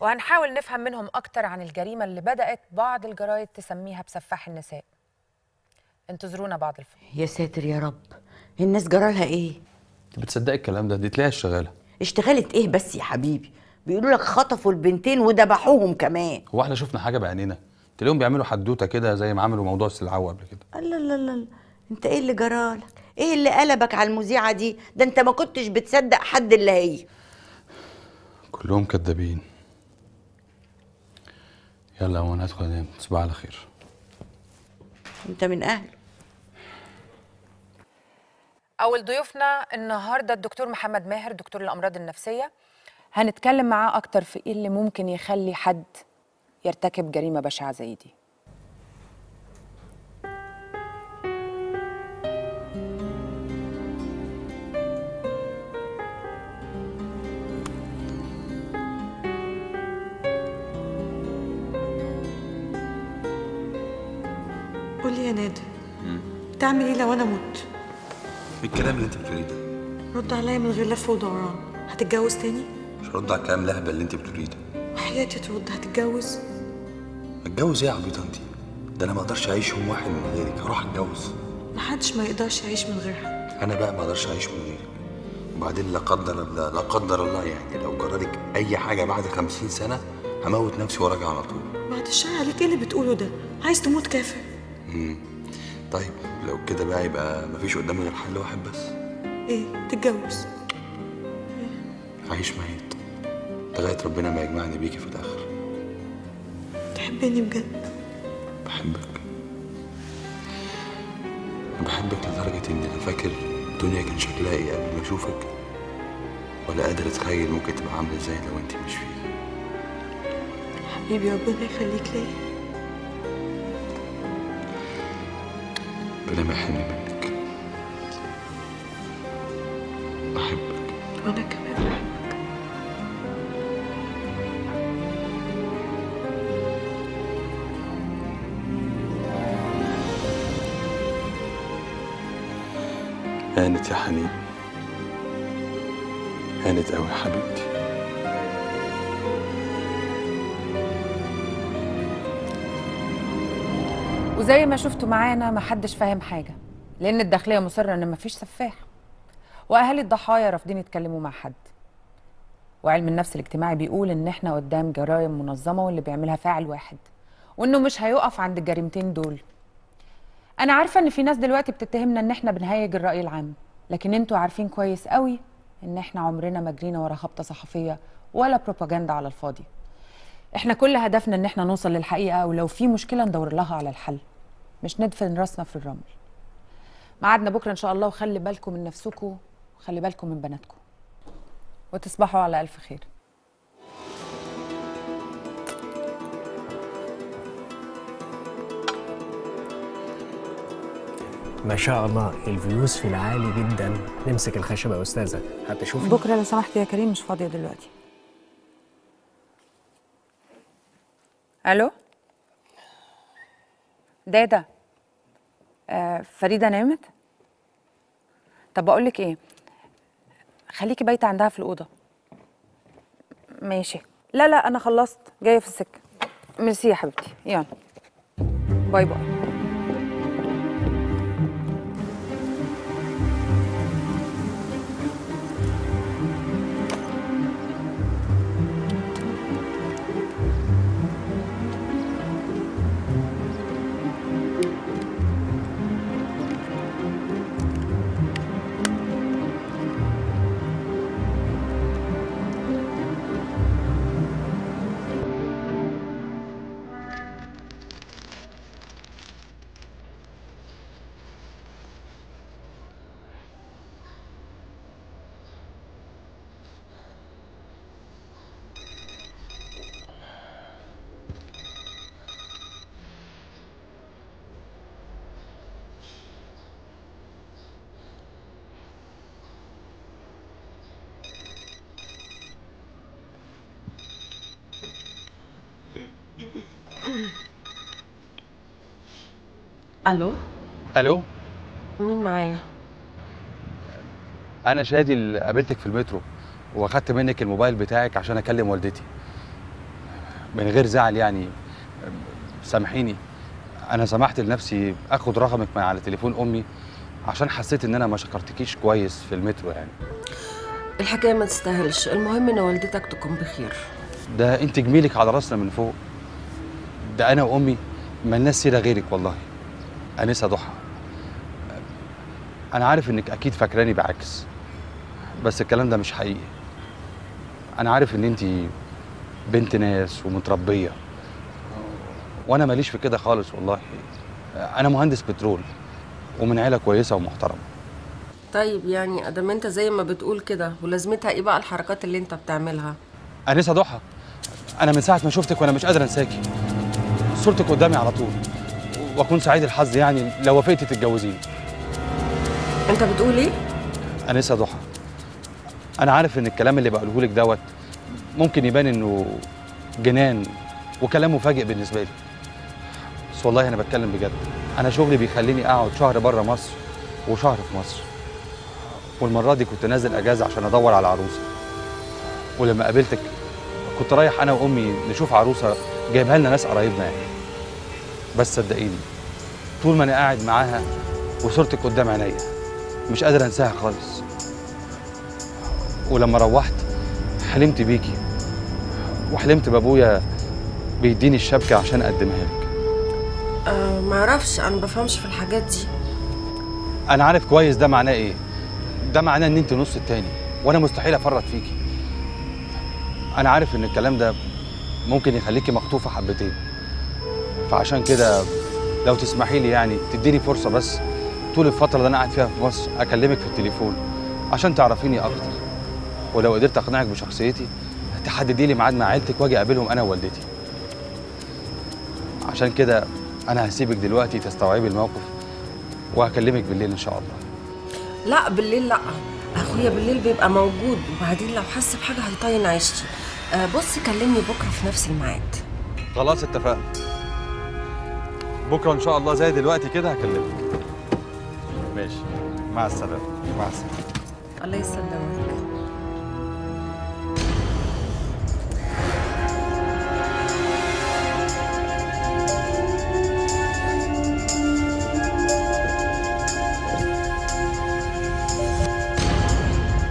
وهنحاول نفهم منهم أكتر عن الجريمة اللي بدأت بعض الجرايد تسميها بسفاح النساء. انتظرونا بعد الفيلم يا ساتر يا رب. الناس جرالها إيه؟ بتصدقي الكلام ده؟ دي تلاقيها شغاله اشتغلت إيه بس يا حبيبي؟ بيقولوا لك خطفوا البنتين وذبحوهم كمان. هو إحنا شفنا حاجة بعينينا؟ تلاقيهم بيعملوا حدوتة كده زي ما عملوا موضوع السلعوه قبل كده. الله الله الله الله. أنت إيه اللي جرالك؟ إيه اللي قلبك على المذيعة دي؟ ده أنت ما كنتش بتصدق حد اللي هي. كلهم كدابين. يلا وأنا هدخل انام تصبح على خير. انت من أهل. أول ضيوفنا النهاردة الدكتور محمد ماهر دكتور الأمراض النفسية. هنتكلم معاه أكتر في إيه اللي ممكن يخلي حد يرتكب جريمة بشعة زي دي. قول لي يا نادر. تعمل إيه لو أنا مت؟ الكلام اللي أنت بتقوليه ده؟ رد عليا من غير لف ودوران. هتتجوز تاني؟ مش هرد على الكلام الهبل اللي أنت بتقوليه ده. وحياتي ترد هتتجوز؟ أتجوز إيه يا عبيطه انت؟ ده أنا ما أقدرش أعيش يوم واحد من غيرك. هروح أتجوز. محدش ما يقدرش يعيش من غير حد أنا بقى ما أقدرش أعيش من غيرك. وبعدين لا قدر الله لا قدر الله يعني لو جرالك أي حاجة بعد خمسين سنة هموت نفسي وراجع على طول. بعد الشر عليك إيه اللي بتقوله ده؟ عايز تموت كافر. طيب لو كده بقى يبقى مفيش قدامي غير حل واحد بس. إيه؟ تتجوز. عايش ميت. لغايه ربنا ما يجمعني بيكي في الآخر. تحبني بجد؟ بحبك. بحبك لدرجة إن أنا فاكر الدنيا كان شكلها إيه قبل ما أشوفك. ولا قادر أتخيل ممكن تبقى عاملة إزاي لو أنت مش فيها حبيبي ربنا يخليك ليا. ربنا ما يحرمني منك. بحبك وأنا كمان بحبك هانت يا حنين. هانت يا حبيبتي. وزي ما شفتوا معانا محدش فاهم حاجة لأن الداخلية مصرة إن مفيش سفاح. وأهالي الضحايا رافضين يتكلموا مع حد. وعلم النفس الاجتماعي بيقول إن إحنا قدام جرائم منظمة واللي بيعملها فاعل واحد وإنه مش هيقف عند الجريمتين دول. أنا عارفة إن في ناس دلوقتي بتتهمنا إن إحنا بنهيج الرأي العام لكن إنتوا عارفين كويس قوي إن إحنا عمرنا ما جرينا ورا خبطة صحفية ولا بروباجندا على الفاضي. إحنا كل هدفنا ان إحنا نوصل للحقيقة ولو في مشكلة ندور لها على الحل مش ندفن راسنا في الرمل. ميعادنا بكرة إن شاء الله وخلي بالكم من نفسكم وخلي بالكم من بناتكم وتصبحوا على ألف خير. ما شاء الله ال views في العالي جدا. نمسك الخشبة يا أستاذة. حتى شوفي بكرة لو سمحت يا كريم مش فاضية دلوقتي. ألو؟ دادا آه فريدة نامت؟ طب بقول لك إيه خليكي بايتة عندها في الأوضة. ماشي. لا لا أنا خلصت جاية في السكة. ميرسي يا حبيبتي. يلا. باي باي. ألو؟ ألو؟ مين معايا؟ أنا شادي اللي قابلتك في المترو واخدت منك الموبايل بتاعك عشان اكلم والدتي. من غير زعل يعني. سامحيني. أنا سمحت لنفسي اخد رقمك من على تليفون امي عشان حسيت ان أنا ما شكرتكيش كويس في المترو يعني. الحكاية ما تستاهلش. المهم ان والدتك تكون بخير. ده انت جميلك على راسنا من فوق. ده أنا وامي ملناش سيرة غيرك والله. انسه ضحى أنا عارف إنك أكيد فاكراني بعكس بس الكلام ده مش حقيقي. أنا عارف إن انت بنت ناس ومتربية. وأنا ماليش في كده خالص والله. أنا مهندس بترول ومن عيلة كويسة ومحترمة. طيب يعني أدام أنت زي ما بتقول كده ولازمتها إيه بقى الحركات اللي أنت بتعملها؟ انسه ضحى. أنا من ساعة ما شفتك وأنا مش قادر أنساكي. صورتك قدامي على طول. وأكون سعيد الحظ يعني لو وافقتي تتجوزيني. أنت بتقول إيه؟ انسه ضحى. أنا عارف إن الكلام اللي بقوله لك دوت ممكن يبان إنه جنان وكلام مفاجئ بالنسبة لي. بس والله أنا بتكلم بجد. أنا شغلي بيخليني أقعد شهر بره مصر وشهر في مصر. والمرة دي كنت نازل أجازة عشان أدور على عروسة. ولما قابلتك كنت رايح أنا وأمي نشوف عروسة جايبها لنا ناس قرايبنا يعني. بس صدقيني طول ما أنا قاعد معاها وصورتك قدام عينيا مش قادر أنساها خالص. ولما روحت حلمت بيكي وحلمت بأبويا بيديني الشبكة عشان أقدمها لك. آه معرفش أنا بفهمش في الحاجات دي. أنا عارف كويس ده معناه إيه. ده معناه إن أنت نص التاني وأنا مستحيل أفرط فيكي. أنا عارف إن الكلام ده ممكن يخليكي مخطوفة حبتين. فعشان كده لو تسمحي لي يعني تديني فرصة بس طول الفترة اللي أنا قاعد فيها في مصر أكلمك في التليفون عشان تعرفيني أكتر. ولو قدرت أقنعك بشخصيتي تحددي لي ميعاد مع عيلتك وأجي أقابلهم أنا ووالدتي. عشان كده أنا هسيبك دلوقتي تستوعبي الموقف وهكلمك بالليل إن شاء الله. لا بالليل لا. أخويا بالليل بيبقى موجود. وبعدين لو حس بحاجة هيطين عيشتي. آه بص كلمني بكرة في نفس الميعاد. خلاص اتفقنا. بكرة إن شاء الله زي دلوقتي كده هكلمك. ماشي. مع السلامة. مع السلامة. الله يسلمك.